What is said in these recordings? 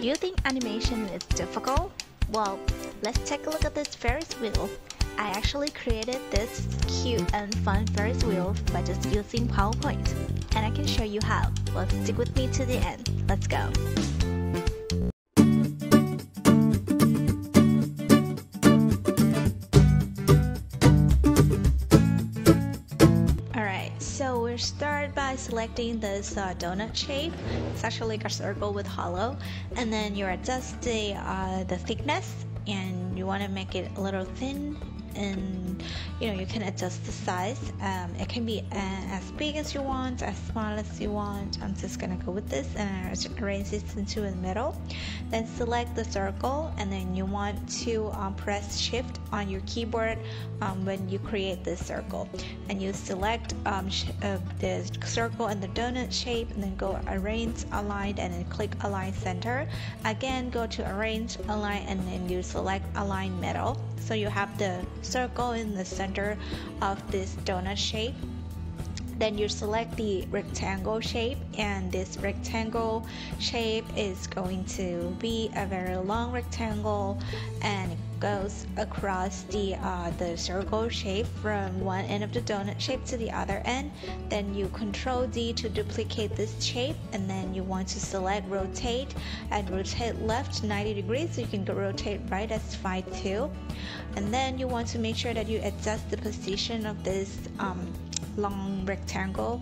You think animation is difficult? Well, let's take a look at this Ferris wheel. I actually created this cute and fun Ferris wheel by just using PowerPoint. And I can show you how. Well, stick with me to the end. Let's go. Start by selecting this uh, donut shape. It's actually like a circle with hollow. And then you adjust the, uh, the thickness and you want to make it a little thin and you know you can adjust the size. Um, it can be uh, as big as you want as small as you want. I'm just gonna go with this and arrange this into the middle. Then select the circle and then you want to um, press shift on your keyboard um, when you create this circle. And you select um, uh, the circle and the donut shape and then go arrange align and then click align center. Again go to arrange align and then you select align middle so you have the circle in the center of this donut shape then you select the rectangle shape and this rectangle shape is going to be a very long rectangle and it goes across the uh, the circle shape from one end of the donut shape to the other end. Then you control D to duplicate this shape and then you want to select rotate and rotate left 90 degrees so you can rotate right as 5 too. And then you want to make sure that you adjust the position of this um, long rectangle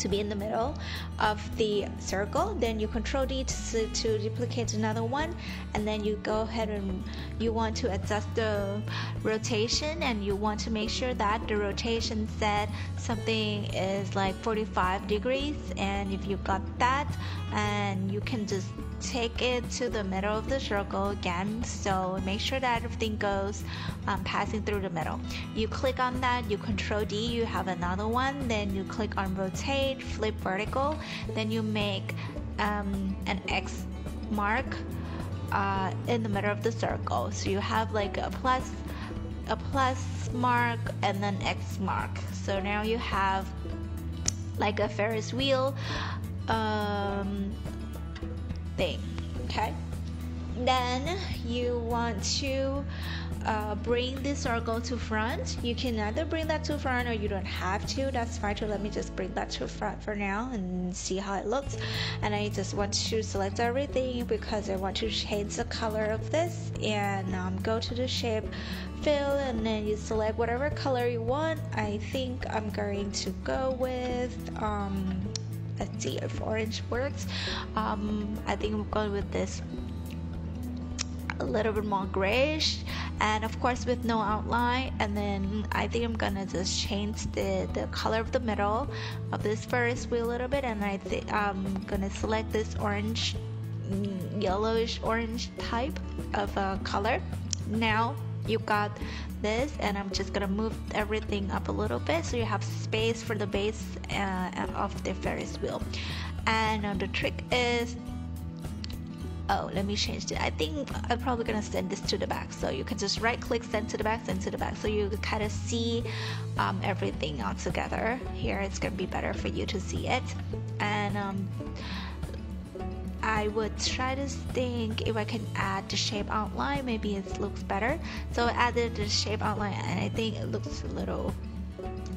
to be in the middle of the circle. Then you control D to, to, duplicate another one and then you go ahead and you want to adjust the rotation and you want to make sure that the rotation set something is like 45 degrees. And if you got that and you can just take it to the middle of the circle again. So make sure that everything goes um, passing through the middle. You click on that you control D you have another one. Then you click on rotate flip vertical. Then you make um, an X mark uh, in the middle of the circle. So you have like a plus a plus mark and then X mark. So now you have like a Ferris wheel um, thing okay? Then you want to uh, bring the circle to front. You can either bring that to front or you don't have to. That's fine so let me just bring that to front for now and see how it looks. And I just want to select everything because I want to change the color of this. And um, go to the shape fill and then you select whatever color you want. I think I'm going to go with um, let's see if orange works. Um, I think I'm going with this a little bit more grayish and of course with no outline. And then I think I'm gonna just change the, the color of the middle of this Ferris wheel a little bit. And I think I'm gonna select this orange mm, yellowish orange type of uh, color. Now you got this and I'm just gonna move everything up a little bit so you have space for the base uh, of the Ferris wheel. And uh, the trick is oh let me change it. I think I'm probably gonna send this to the back. So you can just right click send to the back send to the back. So you kind of see um, everything all together. Here it's gonna be better for you to see it. And um, I would try to think if I can add the shape outline. Maybe it looks better. So I added the shape outline and I think it looks a little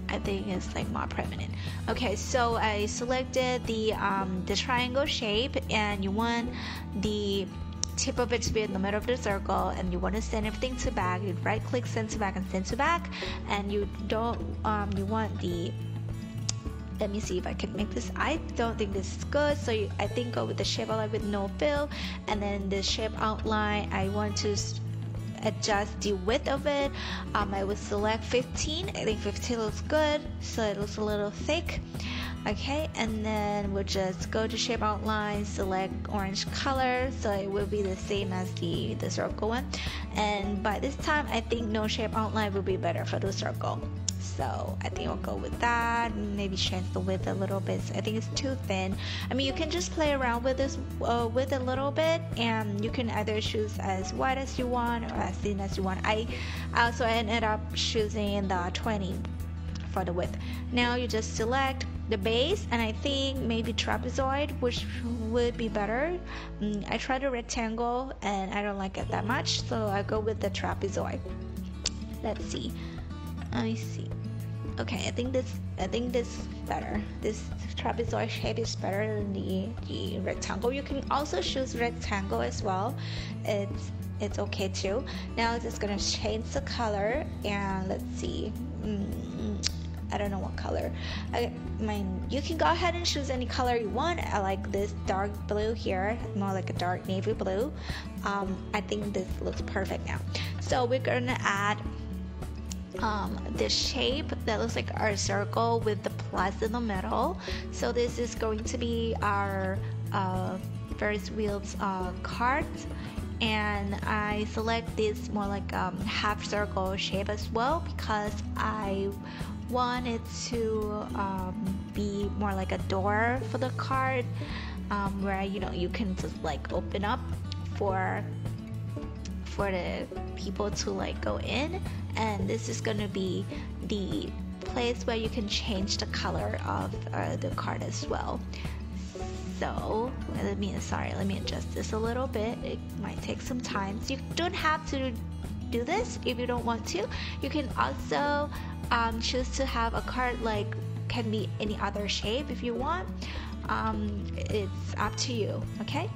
I think it's like more prominent. Okay so I selected the um, the triangle shape and you want the tip of it to be in the middle of the circle and you want to send everything to back. You right click send to back and send to back and you don't um, you want the let me see if I can make this. I don't think this is good so you, I think go with the shape outline with no fill and then the shape outline I want to adjust the width of it. Um, I would select 15 I think 15 looks good so it looks a little thick. Okay and then we'll just go to shape outline select orange color so it will be the same as the the circle one. And by this time I think no shape outline will be better for the circle so I think I'll go with that maybe change the width a little bit. I think it's too thin. I mean you can just play around with this uh, with a little bit and you can either choose as wide as you want or as thin as you want. I also ended up choosing the 20 for the width. Now you just select the base and I think maybe trapezoid which would be better. Mm, I tried a rectangle and I don't like it that much so I go with the trapezoid. Let's see I see okay I think this I think this better this trapezoid shape is better than the, the rectangle you can also choose rectangle as well it's it's okay too now just gonna change the color and let's see mm, I don't know what color. I mean, you can go ahead and choose any color you want. I like this dark blue here, more like a dark navy blue. Um, I think this looks perfect now. So we're gonna add um, this shape that looks like our circle with the plus in the middle. So this is going to be our uh, Ferris wheels uh, cards and I select this more like um, half circle shape as well because I want it to um, be more like a door for the card um, where you know you can just like open up for for the people to like go in. And this is gonna be the place where you can change the color of uh, the card as well. So let me sorry let me adjust this a little bit. It might take some time. So you don't have to do this if you don't want to. You can also um, choose to have a card like can be any other shape if you want. Um, it's up to you okay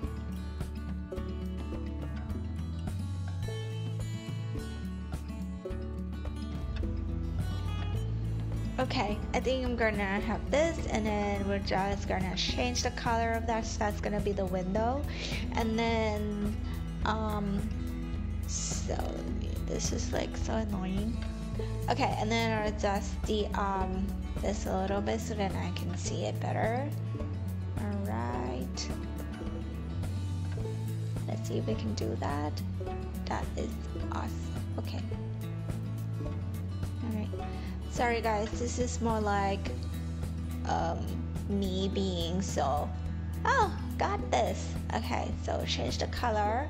okay I think I'm gonna have this and then we're just gonna change the color of that so that's gonna be the window. And then um so this is like so annoying. Okay and then I'll adjust the um this a little bit so then I can see it better. Alright. Let's see if we can do that. That is awesome. Okay Sorry guys, this is more like um, me being so, oh, got this. Okay, so change the color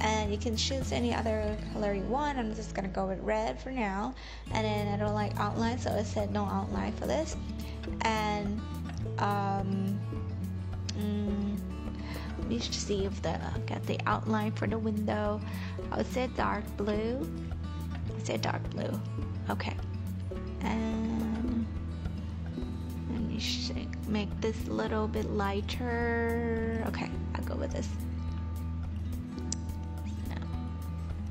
and you can choose any other color you want. I'm just gonna go with red for now. And then I don't like outline, so I said no outline for this. And um, mm, let me see if the get the outline for the window. I would say dark blue. Say dark blue. Okay. And let me make this a little bit lighter. Okay I'll go with this.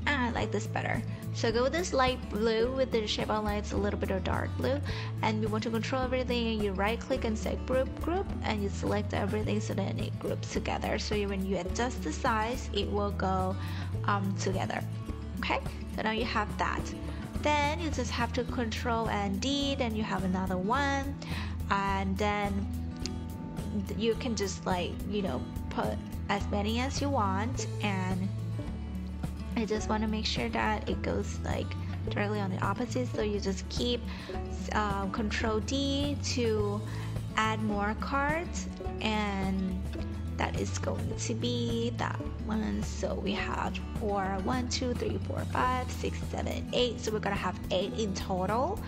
I like this better. So go with this light blue with the shape outline it's a little bit of dark blue. And you want to control everything. And you right click and say group group. And you select everything so then it groups together. So when you adjust the size it will go um, together okay so now you have that. Then you just have to control and D then you have another one. And then you can just like you know put as many as you want. And I just want to make sure that it goes like directly on the opposite. So you just keep uh, control D to add more cards. And that is going to be that one. So we have four one two three four five six seven eight. So we're gonna have eight in total.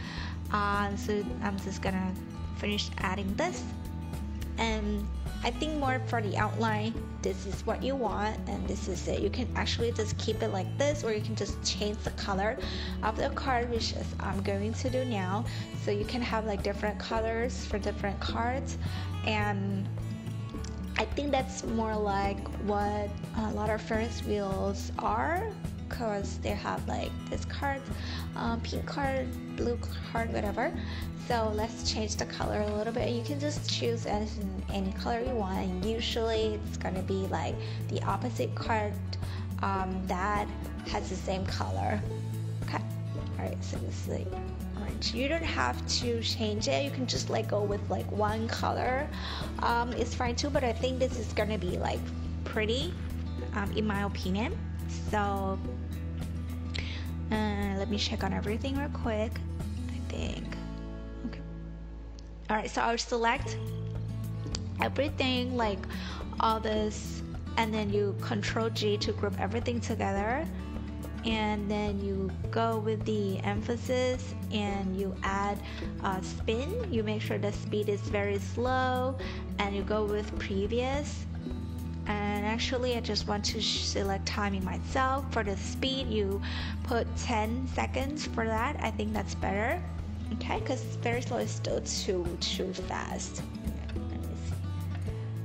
Uh, so i'm just gonna finish adding this. And I think more for the outline this is what you want and this is it. You can actually just keep it like this or you can just change the color of the card which is I'm going to do now. So you can have like different colors for different cards. And I think that's more like what a lot of Ferris wheels are because they have like this card, um, pink card, blue card, whatever. So let's change the color a little bit. You can just choose any, any color you want. And usually it's gonna be like the opposite card um, that has the same color. Okay. All right. So this is like orange you don't have to change it. You can just like go with like one color. Um, it's fine too but I think this is gonna be like pretty um, in my opinion. So uh, let me check on everything real quick I think. Okay. Alright so I'll select everything like all this and then you control G to group everything together and then you go with the emphasis and you add uh, spin. You make sure the speed is very slow and you go with previous. And actually I just want to select timing myself for the speed. You put 10 seconds for that. I think that's better. Okay because very slow is still too too fast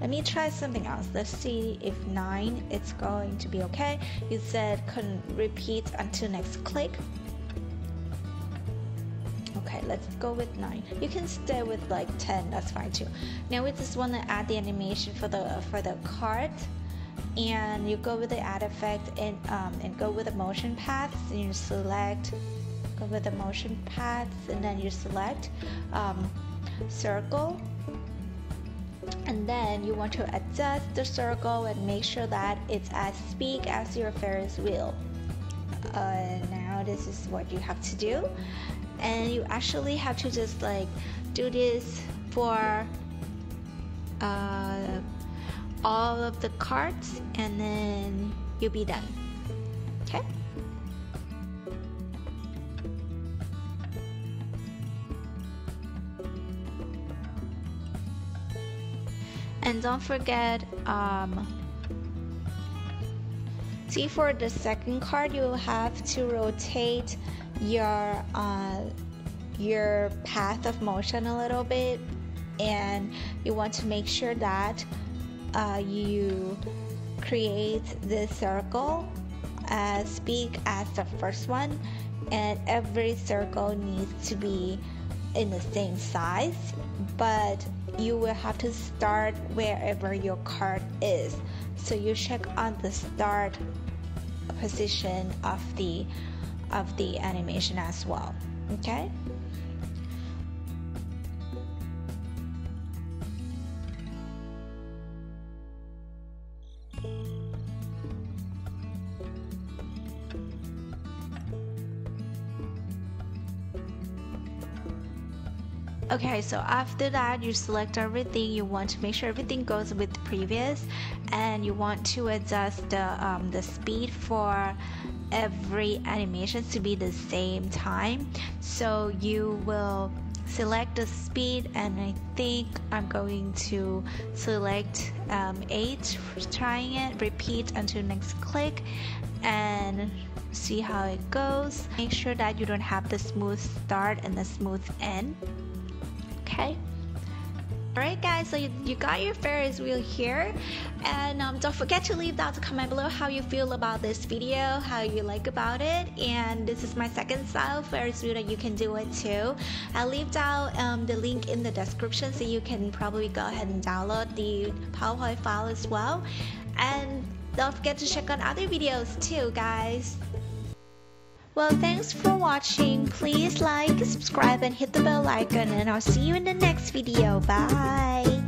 let me try something else. Let's see if 9 it's going to be okay. You said couldn't repeat until next click. Okay, let's go with 9. You can stay with like 10, that's fine too. Now we just want to add the animation for the for the card and you go with the add effect and um, and go with the motion paths and you select go with the motion paths and then you select um, circle and then you want to adjust the circle and make sure that it's as big as your Ferris wheel. Uh, now this is what you have to do. And you actually have to just like do this for uh, all of the cards and then you'll be done. Okay and don't forget um, see for the second card you have to rotate your uh, your path of motion a little bit. And you want to make sure that uh, you create this circle as big as the first one. And every circle needs to be in the same size but you will have to start wherever your card is. So you check on the start position of the of the animation as well okay okay so after that you select everything you want to make sure everything goes with previous and you want to adjust the, um, the speed for every animation to be the same time. So you will select the speed and I think I'm going to select um, 8 trying it repeat until next click and see how it goes. Make sure that you don't have the smooth start and the smooth end okay Alright guys, so you, you, got your Ferris wheel here and um, don't forget to leave down a comment below how you feel about this video, how you like about it and this is my second style Ferris wheel that you can do it too. I'll leave down um, the link in the description so you can probably go ahead and download the PowerPoint file as well and don't forget to check out other videos too guys. Well, thanks for watching. Please like, subscribe, and hit the bell icon, and I'll see you in the next video. Bye!